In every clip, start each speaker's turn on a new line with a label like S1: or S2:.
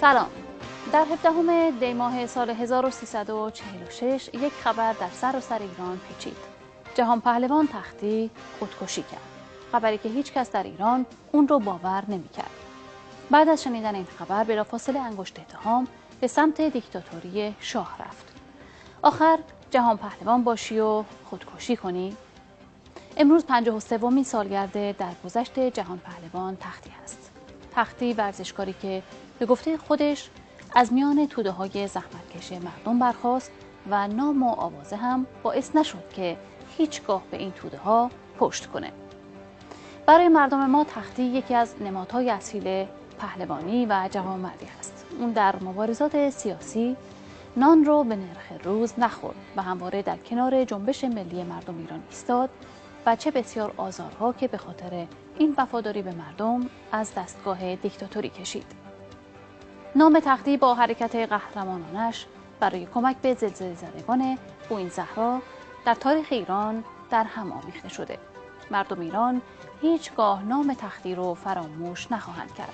S1: سلام. در 17 دی ماه سال 1346 یک خبر در سراسر سر ایران پیچید. جهان پهلوان تختی خودکشی کرد. خبری که هیچ کس در ایران اون رو باور نمی‌کرد. بعد از شنیدن این خبر بلافاصله انگشت اتهام به سمت دیکتاتوری شاه رفت. آخر جهان پهلوان باشی و خودکشی کنی. امروز 53 سالگرد درگذشت جهان پهلوان تختی هست. تختی ورزشکاری که به گفته خودش از میان توده های زحمتکش مردم برخواست و نام و آوازه هم باعث نشد که هیچگاه به این توده ها پشت کنه برای مردم ما تختی یکی از نمادهای اصیل پهلوانی و جوانمردی است اون در مبارزات سیاسی نان رو به نرخ روز نخورد و همواره در کنار جنبش ملی مردم ایران ایستاد و چه بسیار آزارها که به خاطر این وفاداری به مردم از دستگاه دیکتاتوری کشید. نام تختی با حرکت قهرمانانش برای کمک به زلزله زدگان این زهرا در تاریخ ایران در هم آمیخته شده. مردم ایران هیچگاه نام تختی رو فراموش نخواهند کرد.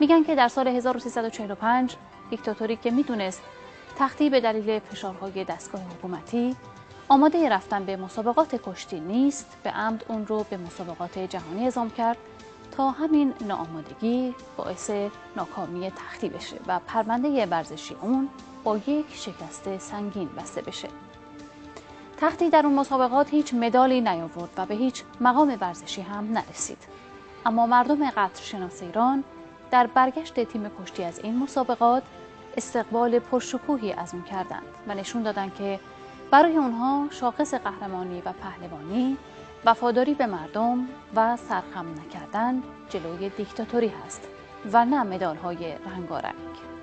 S1: میگن که در سال 1345 دیکتاتوری که می‌دونست تختی به دلیل فشارهای دستگاه حکومتی آماده رفتن به مسابقات کشتی نیست به عمد اون رو به مسابقات جهانی اعزام کرد تا همین ناآمادگی باعث ناکامی تختی بشه و پرونده ورزشی اون با یک شکست سنگین بسته بشه. تختی در اون مسابقات هیچ مدالی نیاورد و به هیچ مقام ورزشی هم نرسید. اما مردم قطر شناس ایران در برگشت تیم کشتی از این مسابقات استقبال پرشکوهی از اون کردند و نشون دادند که برای اونها شاخص قهرمانی و پهلوانی وفاداری به مردم و سرخم نکردن جلوی دیکتاتوری هست و نه مدال های رنگارنگ.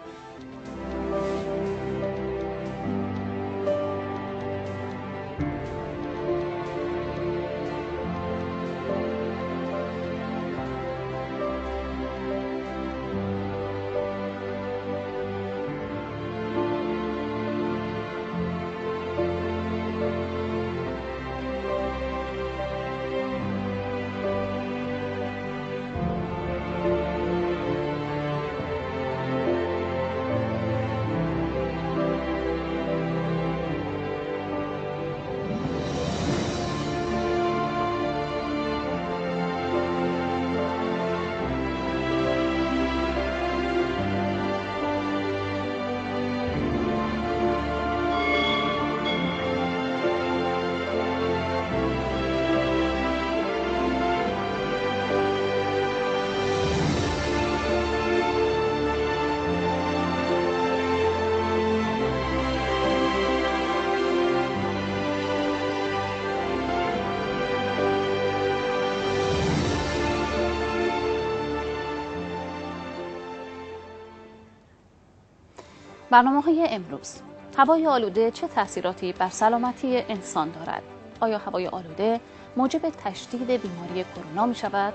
S1: برنامه های امروز هوای آلوده چه تاثیراتی بر سلامتی انسان دارد؟ آیا هوای آلوده موجب تشدید بیماری کرونا می شود؟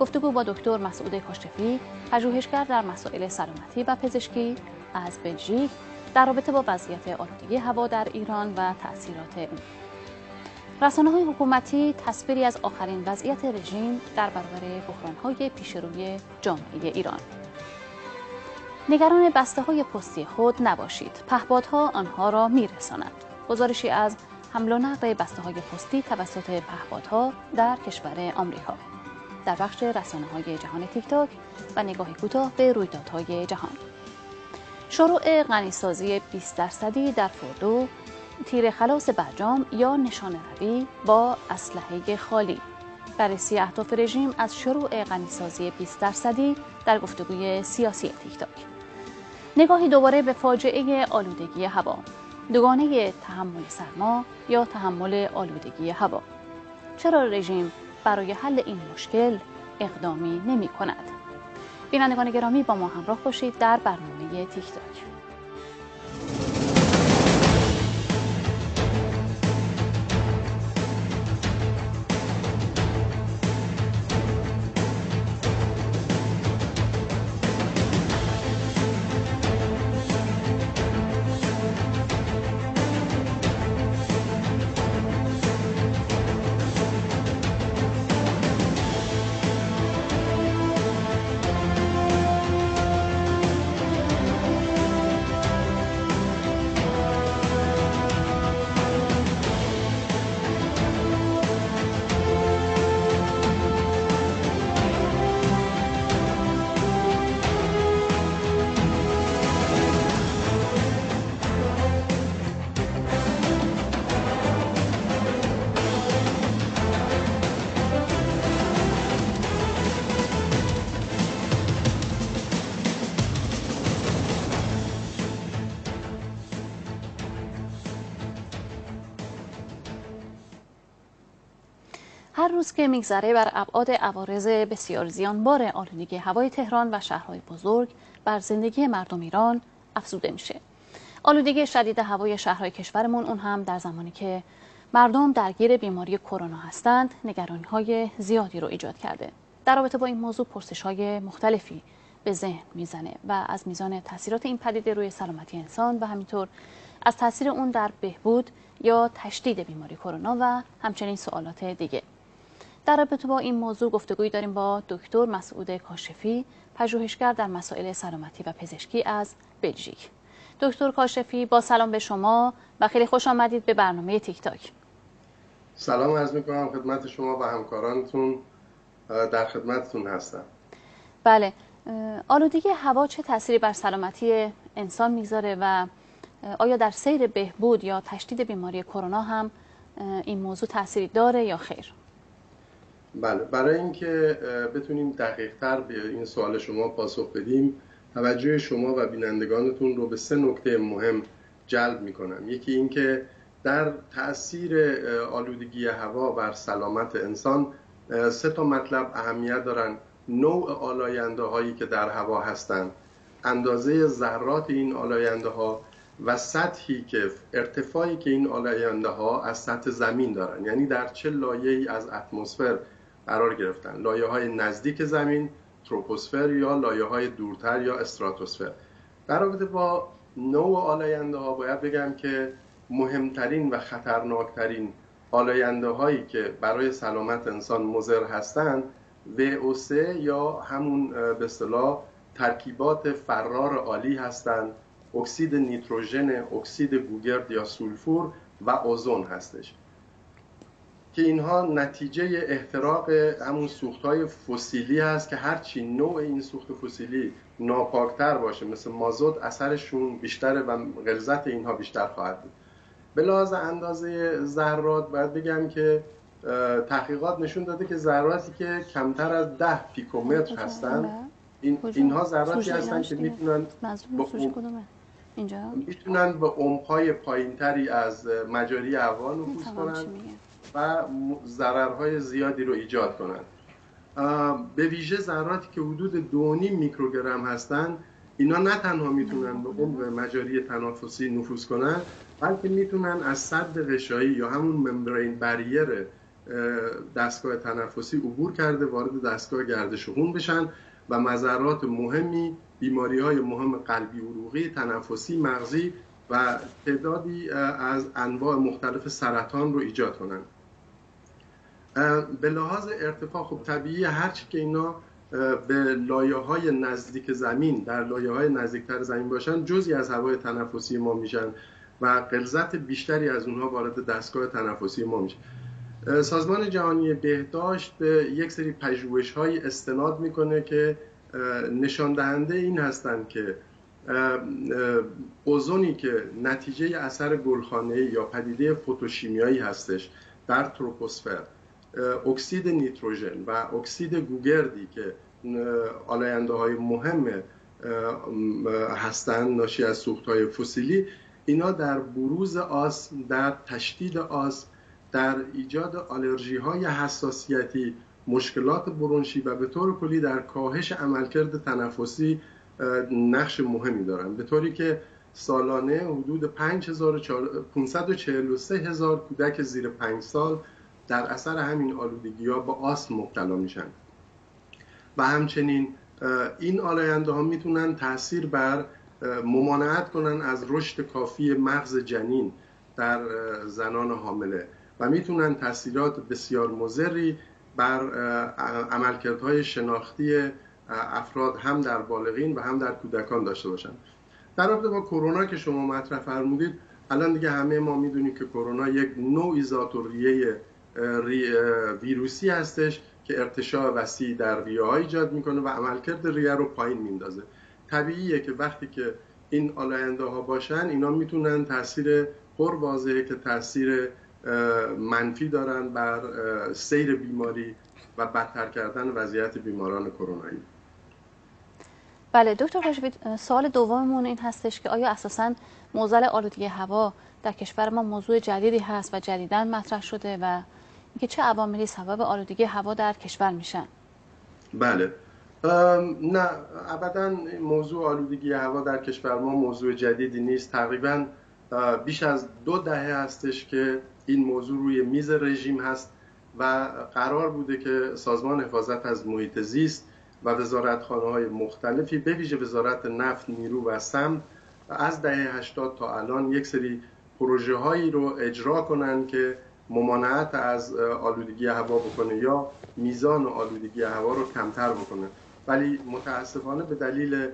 S1: گفتگو با دکتر مسعود کاشفی پژوهشگر در مسائل سلامتی و پزشکی از بلژیک در رابطه با وضعیت آلودگی هوا در ایران و تاثیرات اون. رسانه های حکومتی تصویری از آخرین وضعیت رژیم در برابر بحران های پیشروی جامعه ایران نگران بسته های پستی خود نباشید. پهپادها آنها را میرسانند گزارشی از حمل و نقل بسته های پستی توسط پهپادها در کشور آمریکا. در بخش رسانه های جهان تیک تاک و نگاهی کوتاه به رویدادهای جهان. شروع غنیسازی 20 درصدی در فردو تیر خلاص برجام یا نشان روی با اسلحه خالی. بررسی اهداف رژیم از شروع غنیسازی 20 درصدی در گفتگوی سیاسی تیک تاک نگاهی دوباره به فاجعه آلودگی هوا دوگانه تحمل سرما یا تحمل آلودگی هوا چرا رژیم برای حل این مشکل اقدامی نمی کند؟ بینندگان گرامی با ما همراه باشید در برنامه تیک تاک. روز که میگذره بر ابعاد عوارض بسیار زیانبار آلودگی هوای تهران و شهرهای بزرگ بر زندگی مردم ایران افزوده میشه. آلودگی شدید هوای شهرهای کشورمون اون هم در زمانی که مردم درگیر بیماری کرونا هستند نگرانی های زیادی رو ایجاد کرده. در رابطه با این موضوع پرسش های مختلفی به ذهن می‌زنه و از میزان تاثیرات این پدیده روی سلامتی انسان و همینطور از تاثیر اون در بهبود یا تشدید بیماری کرونا و همچنین سوالات دیگه. در رابطه با این موضوع گفتگویی داریم با دکتر مسعود کاشفی پژوهشگر در مسائل سلامتی و پزشکی از بلژیک. دکتر کاشفی با سلام به شما و خیلی خوش آمدید به برنامه تیک تاک.
S2: سلام از می‌کنم خدمت شما و همکارانتون در خدمتتون هستم.
S1: بله آلودگی هوا چه تأثیری بر سلامتی انسان می‌ذاره و آیا در سیر بهبود یا تشدید بیماری کرونا هم این موضوع تأثیری داره یا خیر؟
S2: بله برای اینکه بتونیم دقیقتر به این سوال شما پاسخ بدیم توجه شما و بینندگانتون رو به سه نکته مهم جلب می‌کنم. یکی اینکه در تاثیر آلودگی هوا بر سلامت انسان سه تا مطلب اهمیت دارن. نوع آلاینده هایی که در هوا هستند اندازه ذرات این آلاینده ها و سطحی که ارتفاعی که این آلاینده ها از سطح زمین دارن. یعنی در چه لایه ای از اتمسفر قرار گرفتن. لایه های نزدیک زمین تروپوسفر یا لایه های دورتر یا استراتوسفر. در رابطه با نوع آلاینده ها باید بگم که مهمترین و خطرناکترین آلاینده هایی که برای سلامت انسان مضر هستند VOC یا همون به اصطلاح ترکیبات فرار عالی هستند. اکسید نیتروژن اکسید گوگرد یا سولفور و اوزون هستش. که اینها نتیجه احتراق همون سوخت های فسیلی هست که هرچی نوع این سوخت فسیلی ناپاکتر باشه مثل مازوت اثرشون بیشتره و غلظت اینها بیشتر خواهد بود. به لحاظ اندازه ذرات باید بگم که تحقیقات نشون داده که ذراتی که کمتر از ده پیکومتر هستن این اینها ذراتی هستن که می‌تونن
S1: اینجا؟
S2: می‌تونن به عمق‌های پایینتری از مجاری هوا نفوذ کنن. و ضررهای زیادی رو ایجاد کنن به ویژه ذراتی که حدود 2.5 میکروگرم هستن اینا نه تنها می‌تونن به عمق مجاری تنفسی نفوذ کنن بلکه می‌تونن از صد غشایی یا همون ممبرین بریر دستگاه تنفسی عبور کرده وارد دستگاه گردش خون بشن و مذرات مهمی بیماری های مهم قلبی عروقی تنفسی مغزی و تعدادی از انواع مختلف سرطان رو ایجاد کنن. به لحاظ ارتفاع خب طبیعی هرچی که اینا به لایه های نزدیک زمین در لایه های نزدیکتر زمین باشن جزی از هوای تنفسی ما میشن و قلزت بیشتری از اونها وارد دستگاه تنفسی ما میشه. سازمان جهانی بهداشت به یک سری پژوهش های استناد می‌کنه که نشان دهنده این هستند که اوزونی که نتیجه اثر گلخانه یا پدیده فوتوشیمیایی هستش در تروپوسفر اکسید نیتروژن و اکسید گوگردی که آلاینده های مهم هستند ناشی از سوخت های فسیلی اینا در بروز آسم در تشدید آسم در ایجاد آلرژی های حساسیتی مشکلات برونشی و به طور کلی در کاهش عملکرد تنفسی نقش مهمی دارن. به طوری که سالانه حدود 543 هزار کودک زیر 5 سال در اثر همین آلودگی ها با آسم مبتلا میشن. و همچنین این آلاینده ها می‌تونن تاثیر بر ممانعت کنن از رشد کافی مغز جنین در زنان حامله و می‌تونن تاثیرات بسیار مضری بر عملکردهای شناختی افراد هم در بالغین و هم در کودکان داشته باشن. در رابطه با کرونا که شما مطرح فرمودید الان دیگه همه ما می‌دونیم که کرونا یک نوعی ذاتوریه ویروسی هستش که ارتشاع وسیع در ریه ها ایجاد می‌کنه و عملکرد ریه رو پایین میندازه. طبیعیه که وقتی که این آلاینده ها باشن اینا می‌تونن تاثیر پر واضحه که تاثیر منفی دارن بر سیر بیماری و بدتر کردن وضعیت بیماران کرونایی.
S1: بله دکتر کاشفی سوال دوممون این هستش که آیا اساسا موزل آلودگی هوا در کشور ما موضوع جدیدی هست و جدیدا مطرح شده و که چه عواملی سبب آلودگی هوا در کشور میشن؟
S2: بله. نه ابدا موضوع آلودگی هوا در کشور ما موضوع جدیدی نیست. تقریبا بیش از دو دهه هستش که این موضوع روی میز رژیم هست و قرار بوده که سازمان حفاظت از محیط زیست و وزارتخانه های مختلفی به ویژه وزارت نفت نیرو و سمت از دهه 80 تا الان یک سری پروژه هایی رو اجرا کنند که ممانعت از آلودگی هوا بکنه یا میزان آلودگی هوا رو کمتر بکنه. ولی متاسفانه به دلیل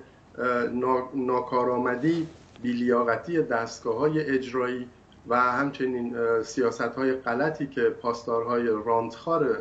S2: ناکارآمدی بیلیاقتی دستگاه های اجرایی و همچنین سیاست های غلطی که پاسدارهای رانتخار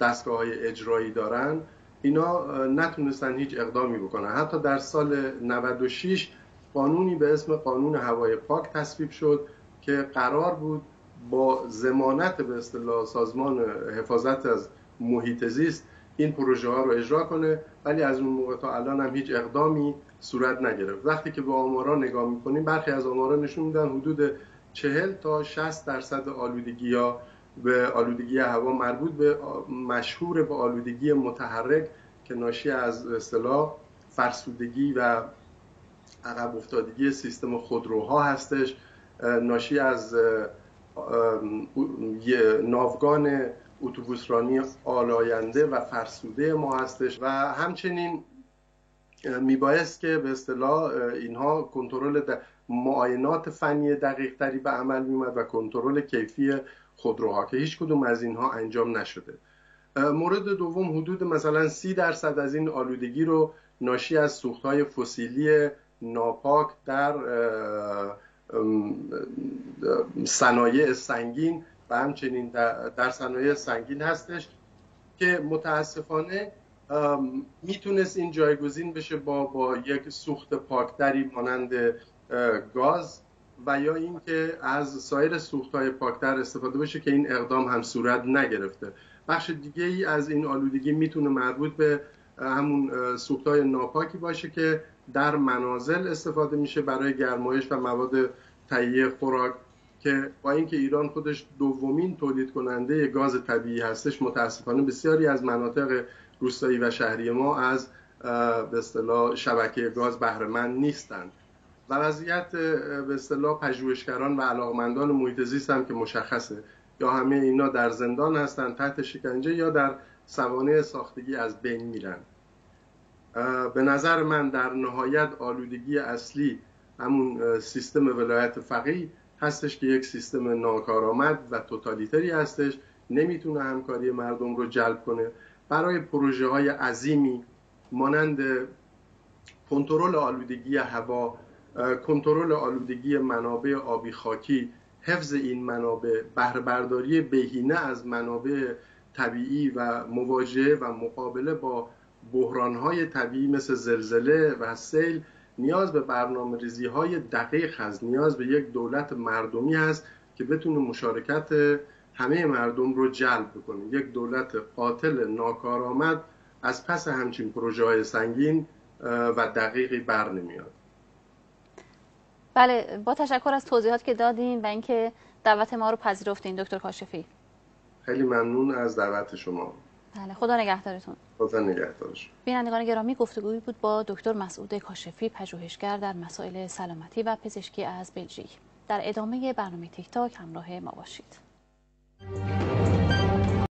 S2: دستگاه های اجرایی دارن اینا نتونستن هیچ اقدامی بکنن. حتی در سال 96 قانونی به اسم قانون هوای پاک تصویب شد که قرار بود با زمانت به اصطلاح سازمان حفاظت از محیط زیست این پروژه ها رو اجرا کنه ولی از اون موقع تا الان هم هیچ اقدامی صورت نگرفت. وقتی که به آمارا نگاه می‌کنیم برخی از آمارا نشون میدن حدود 40 تا 60 درصد آلودگی یا به آلودگی هوا مربوط به مشهور به آلودگی متحرک که ناشی از اصطلاح فرسودگی و عقب افتادگی سیستم خودروها هستش. ناشی از ناوگان اتوبوسرانی آلاینده و فرسوده ما هستش و همچنین میبایست که به اصطلاح اینها کنترل معاینات فنی دقیق تری به عمل میومد و کنترل کیفی خودروها که هیچ کدوم از اینها انجام نشده. مورد دوم حدود مثلا سی درصد از این آلودگی رو ناشی از سوختهای فسیلی ناپاک در صنایع سنگین و همچنین در صنایع سنگین هستش که متاسفانه می‌تونست این جایگزین بشه با با یک سوخت پاکتری مانند گاز. و یا اینکه از سایر سوخت های پاکتر استفاده بشه که این اقدام هم صورت نگرفته. بخش دیگه ای از این آلودگی می‌تونه مربوط به همون سوخت های ناپاکی باشه که در منازل استفاده میشه برای گرمایش و مواد تهیه خوراک که با اینکه ایران خودش دومین تولید کننده گاز طبیعی هستش متاسفانه بسیاری از مناطق روستایی و شهری ما از به اصطلاح شبکه گاز بهرهمند نیستند. و وضعیت به اصطلاح پژوهشگران و علاقمندان محیط زیست هم که مشخصه. یا همه اینا در زندان هستند تحت شکنجه یا در سوانه ساختگی از بین میرن. به نظر من در نهایت آلودگی اصلی همون سیستم ولایت فقیه هستش که یک سیستم ناکارآمد و توتالیتری هستش نمی‌تونه همکاری مردم رو جلب کنه. برای پروژه های عظیمی مانند کنترل آلودگی هوا کنترل آلودگی منابع آبی خاکی حفظ این منابع بهره برداری بهینه از منابع طبیعی و مواجهه و مقابله با های طبیعی مثل زلزله و سیل نیاز به برنامه ریزی های دقیق هست. نیاز به یک دولت مردمی هست که بتونه مشارکت همه مردم رو جلب بکنه. یک دولت قاتل ناکارآمد از پس همچین پروژه های سنگین و دقیقی بر نمیاد.
S1: بله با تشکر از توضیحات که دادین و اینکه دعوت ما رو پذیرفتین دکتر کاشفی.
S2: خیلی ممنون از دعوت شما.
S1: بله خدا نگهدارتون.
S2: خدا نگهدارش.
S1: بینندگان گرامی گفتگویی بود با دکتر مسعود کاشفی پژوهشگر در مسائل سلامتی و پزشکی از بلژیک. در ادامه برنامه تیک تاک همراه ما باشید.